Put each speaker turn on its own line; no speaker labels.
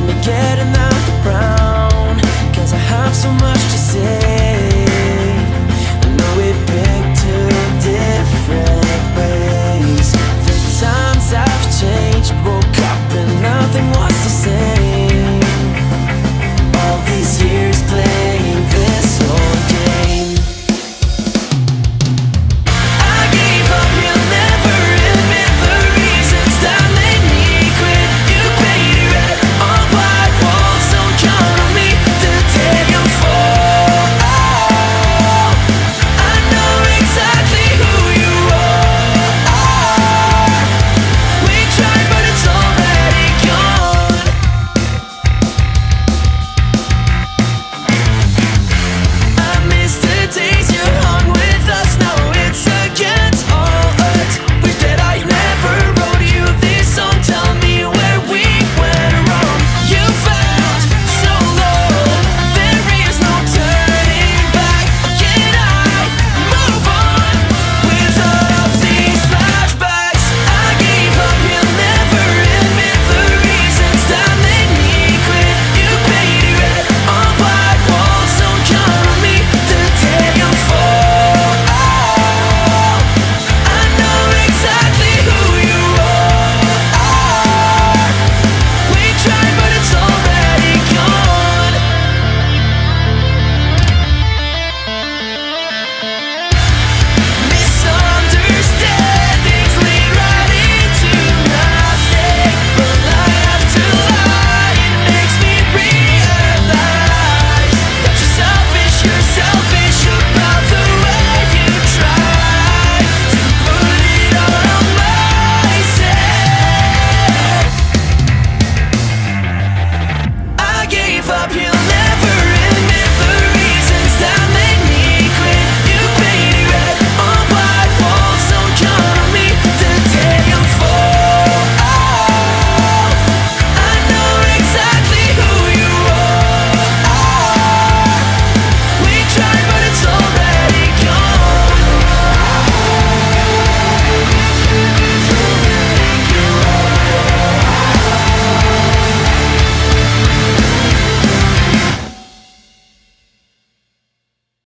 let me get it off the Cause I have so much to say.